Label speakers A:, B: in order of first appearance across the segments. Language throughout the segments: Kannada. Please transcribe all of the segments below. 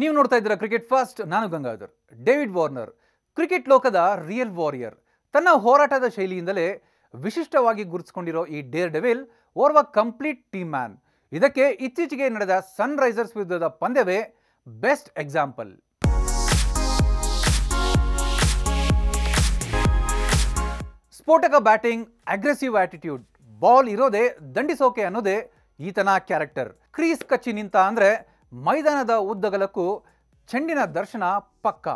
A: ನೀವು ನೋಡ್ತಾ ಇದ್ದೀರಾ ಕ್ರಿಕೆಟ್ ಫಾಸ್ಟ್, ನಾನು ಗಂಗಾಧರ್. ಡೇವಿಡ್ ವಾರ್ನರ್, ಕ್ರಿಕೆಟ್ ಲೋಕದ ರಿಯಲ್ ವಾರಿಯರ್. ತನ್ನ ಹೋರಾಟದ ಶೈಲಿಯಿಂದಲೇ ವಿಶಿಷ್ಟವಾಗಿ ಗುರುತಿಸಿಕೊಂಡಿರೋ ಈ ಡೇರ್ ಡೆವಿಲ್ ಓರ್ವ ಕಂಪ್ಲೀಟ್ ಟೀಮ್ ಮ್ಯಾನ್. ಇದಕ್ಕೆ ಇತ್ತೀಚೆಗೆ ನಡೆದ ಸನ್ ರೈಸರ್ಸ್ ವಿರುದ್ಧದ ಪಂದ್ಯವೇ ಬೆಸ್ಟ್ ಎಕ್ಸಾಂಪಲ್. ಸ್ಫೋಟಕ ಬ್ಯಾಟಿಂಗ್, ಅಗ್ರೆಸಿವ್ ಆಟಿಟ್ಯೂಡ್, ಬಾಲ್ ಇರೋದೇ ದಂಡಿಸೋಕೆ ಅನ್ನೋದೇ ಈತನ ಕ್ಯಾರೆಕ್ಟರ್. ಕ್ರೀಸ್ ಕಚ್ಚಿ ನಿಂತ ಅಂದ್ರೆ ಮೈದಾನದ ಉದ್ದಗಲಕ್ಕೂ ಚೆಂಡಿನ ದರ್ಶನ ಪಕ್ಕ.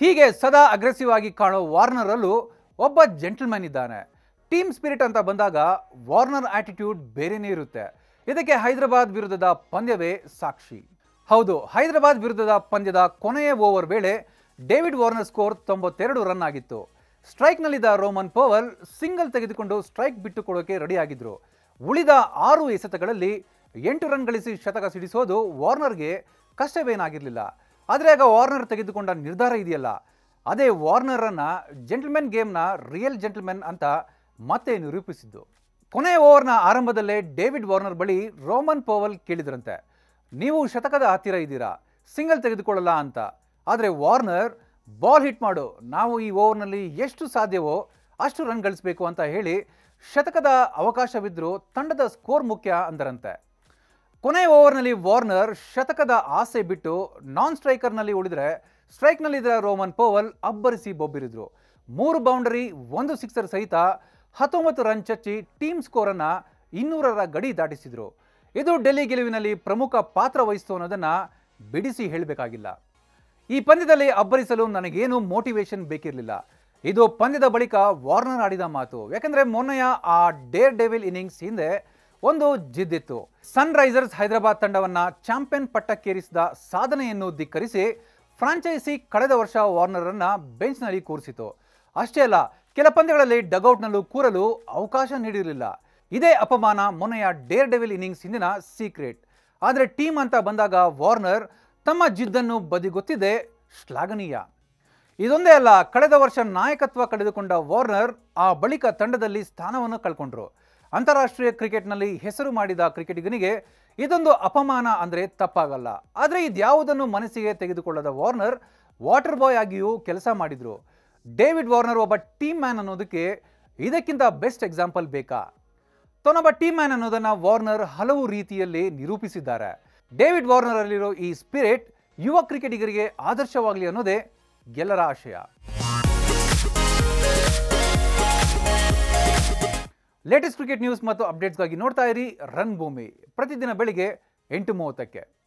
A: ಹೀಗೆ ಸದಾ ಅಗ್ರೆಸಿವ್ ಆಗಿ ಕಾಣೋ ವಾರ್ನರಲ್ಲೂ ಒಬ್ಬ ಜೆಂಟಲ್ಮನ್ ಇದ್ದಾನೆ. ಟೀಮ್ ಸ್ಪಿರಿಟ್ ಅಂತ ಬಂದಾಗ ವಾರ್ನರ್ ಆಟಿಟ್ಯೂಡ್ ಬೇರೆನೇ ಇರುತ್ತೆ. ಇದಕ್ಕೆ ಹೈದರಾಬಾದ್ ವಿರುದ್ಧದ ಪಂದ್ಯವೇ ಸಾಕ್ಷಿ. ಹೌದು, ಹೈದರಾಬಾದ್ ವಿರುದ್ಧದ ಪಂದ್ಯದ ಕೊನೆಯ ಓವರ್ ವೇಳೆ ಡೇವಿಡ್ ವಾರ್ನರ್ ಸ್ಕೋರ್ ತೊಂಬತ್ತೆರಡು ರನ್ ಆಗಿತ್ತು. ಸ್ಟ್ರೈಕ್ನಲ್ಲಿದ್ದ ರೋಮನ್ ಪೋವಲ್ ಸಿಂಗಲ್ ತೆಗೆದುಕೊಂಡು ಸ್ಟ್ರೈಕ್ ಬಿಟ್ಟುಕೊಡೋಕೆ ರೆಡಿಯಾಗಿದ್ದರು ಉಳಿದ ಆರು ಎಸೆತಗಳಲ್ಲಿ ಎಂಟು ರನ್ ಗಳಿಸಿ ಶತಕ ಸಿಡಿಸೋದು ವಾರ್ನರ್ಗೆ ಕಷ್ಟವೇನಾಗಿರಲಿಲ್ಲ. ಆದರೆ ಆಗ ವಾರ್ನರ್ ತೆಗೆದುಕೊಂಡ ನಿರ್ಧಾರ ಇದೆಯಲ್ಲ. ಅದೇ ವಾರ್ನರನ್ನು ಜೆಂಟಲ್ಮೆನ್ ಗೇಮ್ನ ರಿಯಲ್ ಜೆಂಟಲ್ಮೆನ್ ಅಂತ ಮತ್ತೆ ನಿರೂಪಿಸಿದ್ದು. ಕೊನೆಯ ಓವರ್ನ ಆರಂಭದಲ್ಲೇ ಡೇವಿಡ್ ವಾರ್ನರ್ ಬಳಿ ರೋಮನ್ ಪೋವಲ್ ಕೇಳಿದ್ರಂತೆ. ನೀವು ಶತಕದ ಹತ್ತಿರ ಇದ್ದೀರಾ? ಸಿಂಗಲ್ ತೆಗೆದುಕೊಳ್ಳಲ್ಲ ಅಂತ. ಆದರೆ ವಾರ್ನರ್, ಬಾಲ್ ಹಿಟ್ ಮಾಡು. ನಾವು ಈ ಓವರ್ನಲ್ಲಿ ಎಷ್ಟು ಸಾಧ್ಯವೋ ಅಷ್ಟು ರನ್ ಗಳಿಸಬೇಕು ಅಂತ ಹೇಳಿ ಶತಕದ ಅವಕಾಶವಿದ್ದರೂ ತಂಡದ ಸ್ಕೋರ್ ಮುಖ್ಯ ಅಂದರಂತೆ. ಕೊನೆಯ ಓವರ್ನಲ್ಲಿ ವಾರ್ನರ್ ಶತಕದ ಆಸೆ ಬಿಟ್ಟು ನಾನ್ ಸ್ಟ್ರೈಕರ್ನಲ್ಲಿ ಉಳಿದರೆ ಸ್ಟ್ರೈಕ್ನಲ್ಲಿದ್ದ ರೋಮನ್ ಪೋವಲ್ ಅಬ್ಬರಿಸಿ ಬೊಬ್ಬಿರಿದ್ರು. ಮೂರು ಬೌಂಡರಿ, ಒಂದು ಸಿಕ್ಸರ್ ಸಹಿತ ಹತ್ತೊಂಬತ್ತು ರನ್ ಚಚ್ಚಿ ಟೀಮ್ ಸ್ಕೋರನ್ನು ಇನ್ನೂರರ ಗಡಿ ದಾಟಿಸಿದರು. ಇದು ಡೆಲ್ಲಿ ಗೆಲುವಿನಲ್ಲಿ ಪ್ರಮುಖ ಪಾತ್ರ ವಹಿಸಿತು ಅನ್ನೋದನ್ನು ಬಿಡಿಸಿ ಹೇಳಬೇಕಾಗಿಲ್ಲ. ಈ ಪಂದ್ಯದಲ್ಲಿ ಅಬ್ಬರಿಸಲು ನನಗೇನು ಮೋಟಿವೇಶನ್ ಬೇಕಿರಲಿಲ್ಲ. ಇದು ಪಂದ್ಯದ ಬಳಿಕ ವಾರ್ನರ್ ಆಡಿದ ಮಾತು. ಯಾಕಂದರೆ ಮೊನ್ನೆಯ ಆ ಡೇರ್ ಡೆವಿಲ್ ಇನ್ನಿಂಗ್ಸ್ ಹಿಂದೆ ಒಂದು ಜಿದ್ದಿತ್ತು. ಸನ್ ರೈಸರ್ಸ್ ಹೈದರಾಬಾದ್ ತಂಡವನ್ನು ಚಾಂಪಿಯನ್ ಪಟ್ಟಕ್ಕೇರಿಸಿದ ಸಾಧನೆಯನ್ನು ಧಿಕ್ಕರಿಸಿ ಫ್ರಾಂಚೈಸಿ ಕಳೆದ ವರ್ಷ ವಾರ್ನರನ್ನು ಬೆಂಚ್ನಲ್ಲಿ ಕೂರಿಸಿತು. ಅಷ್ಟೇ ಅಲ್ಲ, ಕೆಲ ಪಂದ್ಯಗಳಲ್ಲಿ ಡಗೌಟ್ನಲ್ಲೂ ಕೂರಲು ಅವಕಾಶ ನೀಡಿರಲಿಲ್ಲ. ಇದೇ ಅಪಮಾನ ಮೊನ್ನೆಯ ಡೇರ್ ಡೆವಿಲ್ ಇನ್ನಿಂಗ್ಸ್ ಹಿಂದಿನ ಸೀಕ್ರೆಟ್. ಆದರೆ ಟೀಮ್ ಅಂತ ಬಂದಾಗ ವಾರ್ನರ್ ತಮ್ಮ ಜಿದ್ದನ್ನು ಬದಿಗೊತ್ತಿದೆ ಶ್ಲಾಘನೀಯ. ಇದೊಂದೇ ಅಲ್ಲ, ಕಳೆದ ವರ್ಷ ನಾಯಕತ್ವ ಕಳೆದುಕೊಂಡ ವಾರ್ನರ್ ಆ ಬಳಿಕ ತಂಡದಲ್ಲಿ ಸ್ಥಾನವನ್ನು ಕಳ್ಕೊಂಡ್ರು. ಅಂತಾರಾಷ್ಟ್ರೀಯ ಕ್ರಿಕೆಟ್ನಲ್ಲಿ ಹೆಸರು ಮಾಡಿದ ಕ್ರಿಕೆಟಿಗನಿಗೆ ಇದೊಂದು ಅಪಮಾನ ಅಂದರೆ ತಪ್ಪಾಗಲ್ಲ. ಆದರೆ ಇದ್ಯಾವುದನ್ನು ಮನಸ್ಸಿಗೆ ತೆಗೆದುಕೊಳ್ಳದ ವಾರ್ನರ್ ವಾಟರ್ ಬಾಯ್ ಆಗಿಯೂ ಕೆಲಸ ಮಾಡಿದರು. ಡೇವಿಡ್ ವಾರ್ನರ್ ಒಬ್ಬ ಟೀಮ್ ಮ್ಯಾನ್ ಅನ್ನೋದಕ್ಕೆ ಇದಕ್ಕಿಂತ ಬೆಸ್ಟ್ ಎಕ್ಸಾಂಪಲ್ ಬೇಕಾ? ತನ್ನೊಬ್ಬ ಟೀಮ್ ಮ್ಯಾನ್ ಅನ್ನೋದನ್ನು ವಾರ್ನರ್ ಹಲವು ರೀತಿಯಲ್ಲಿ ನಿರೂಪಿಸಿದ್ದಾರೆ. ಡೇವಿಡ್ ವಾರ್ನರಲ್ಲಿರೋ ಈ ಸ್ಪಿರಿಟ್ ಯುವ ಕ್ರಿಕೆಟಿಗರಿಗೆ ಆದರ್ಶವಾಗಲಿ ಅನ್ನೋದೇ ಎಲ್ಲರ ಆಶಯ. ಲೇಟೆಸ್ಟ್ ಕ್ರಿಕೆಟ್ ನ್ಯೂಸ್ ಮತ್ತು ಅಪ್ಡೇಟ್ಸ್ಗಾಗಿ ನೋಡ್ತಾ ಇರಿ ಭೂಮಿ. ಪ್ರತಿದಿನ ಬೆಳಿಗ್ಗೆ ಎಂಟು ಮೂವತ್ತಕ್ಕೆ.